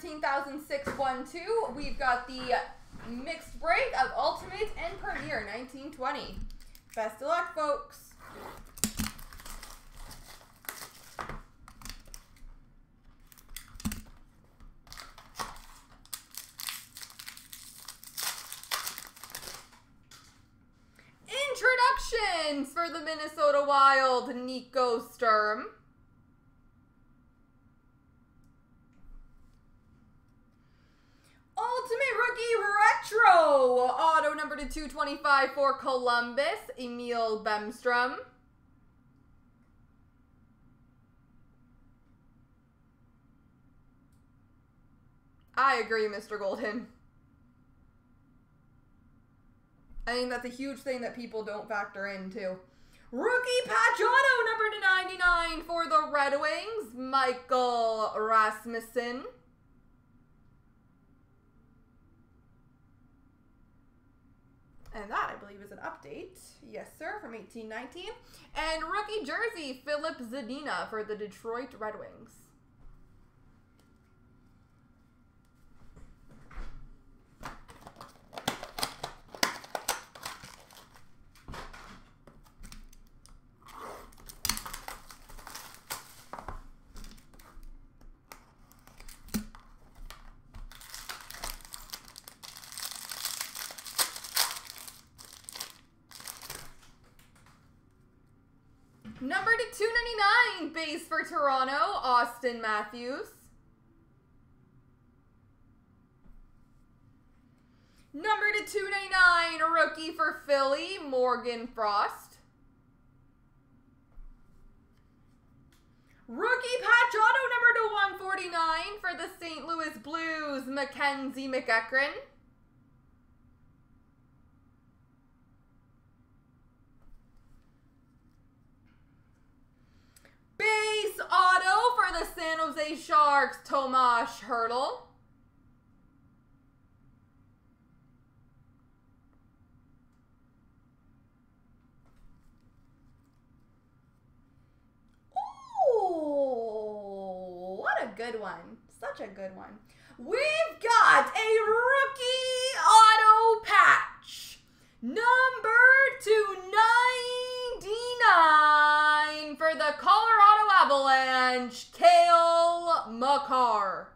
13,612. We've got the mixed break of Ultimate and Premier 1920. Best of luck, folks. Introductions for the Minnesota Wild, Nico Sturm. Ultimate Rookie Retro Auto number to 225 for Columbus, Emil Bemstrom. I agree, Mr. Golden. I think that's a huge thing that people don't factor into. Rookie patch auto number to 99 for the Red Wings, Michael Rasmussen. And that, I believe, is an update. Yes, sir, from 1819. And rookie jersey, Filip Zadina for the Detroit Red Wings. Number to 299, base for Toronto, Auston Matthews. Number to 299, rookie for Philly, Morgan Frost. Rookie patch auto number to 149 for the St. Louis Blues, Mackenzie MacEachern. Base auto for the San Jose Sharks, Tomas Hertl. Ooh, what a good one. Such a good one. We've got a rookie auto patch. Number 299 Avalanche, Cale Makar.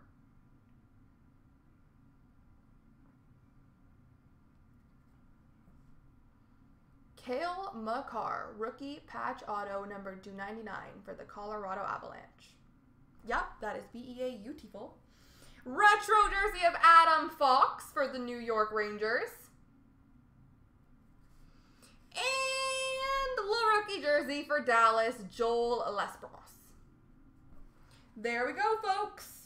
Cale Makar, rookie patch auto number 299 for the Colorado Avalanche. Yep, that is B-E-A beautiful. Retro jersey of Adam Fox for the New York Rangers. And the rookie jersey for Dallas, Joel L'Esperance. There we go, folks.